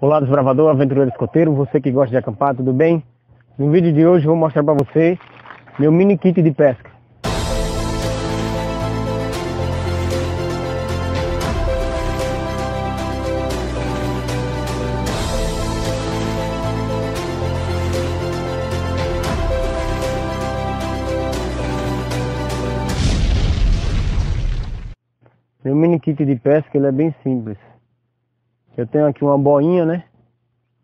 Olá desbravador, aventureiro escoteiro, você que gosta de acampar, tudo bem? No vídeo de hoje vou mostrar para você meu mini kit de pesca. Meu mini kit de pesca ele é bem simples. Eu tenho aqui uma boinha, né?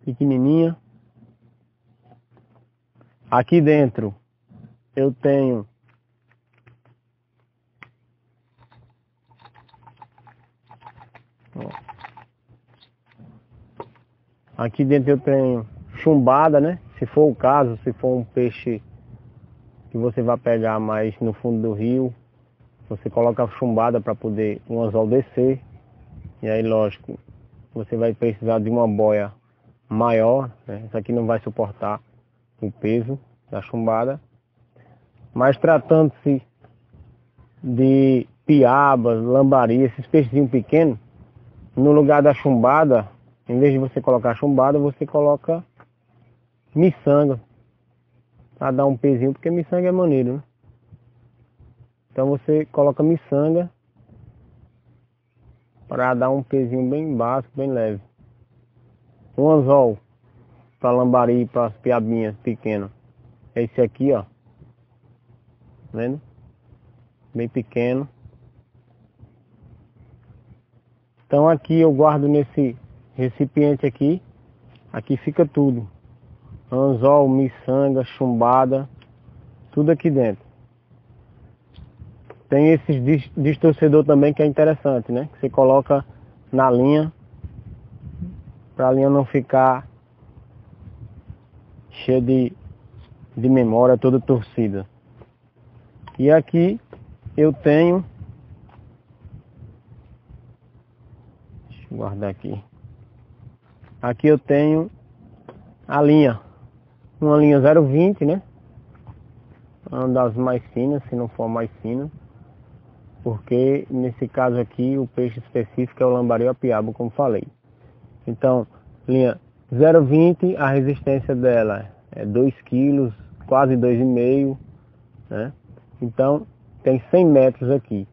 Pequenininha. Aqui dentro eu tenho Aqui dentro eu tenho chumbada, né? Se for o caso, se for um peixe que você vai pegar mais no fundo do rio, você coloca a chumbada para poder um anzol descer. E aí, lógico, você vai precisar de uma boia maior, né? Isso aqui não vai suportar o peso da chumbada. Mas tratando-se de piabas, lambari, esses peixinhos pequenos, no lugar da chumbada, em vez de você colocar chumbada, você coloca miçanga. Para dar um pezinho, porque miçanga é maneiro, né? Então você coloca miçanga para dar um pezinho bem básico, bem leve. Um anzol para lambari para as piabinhas pequenas. Esse aqui, ó. Tá vendo? Bem pequeno. Então aqui eu guardo nesse recipiente aqui. Aqui fica tudo. Anzol, miçanga, chumbada. Tudo aqui dentro. Tem esses distorcedor também que é interessante, né? Que você coloca na linha para a linha não ficar cheia de, de memória toda torcida. E aqui eu tenho deixa eu guardar aqui. Aqui eu tenho a linha, uma linha 020, né? Uma das mais finas, se não for mais fina porque nesse caso aqui o peixe específico é o lambari apiabo, como falei. Então, linha 0,20, a resistência dela é 2 kg, quase 2,5 né? Então, tem 100 metros aqui.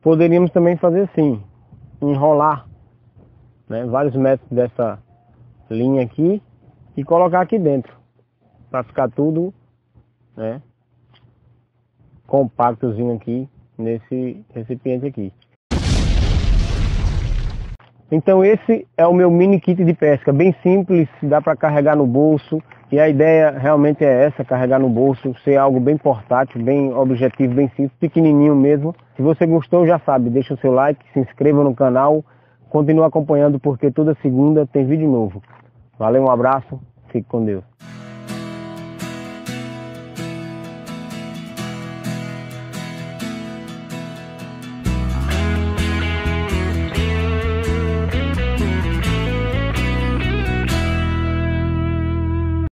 Poderíamos também fazer assim, enrolar né, vários metros dessa linha aqui e colocar aqui dentro, para ficar tudo né, compactozinho aqui nesse recipiente aqui. Então esse é o meu mini kit de pesca, bem simples, dá para carregar no bolso e a ideia realmente é essa, carregar no bolso, ser algo bem portátil, bem objetivo, bem simples, pequenininho mesmo. Se você gostou já sabe, deixa o seu like, se inscreva no canal, continue acompanhando porque toda segunda tem vídeo novo. Valeu, um abraço, fique com Deus.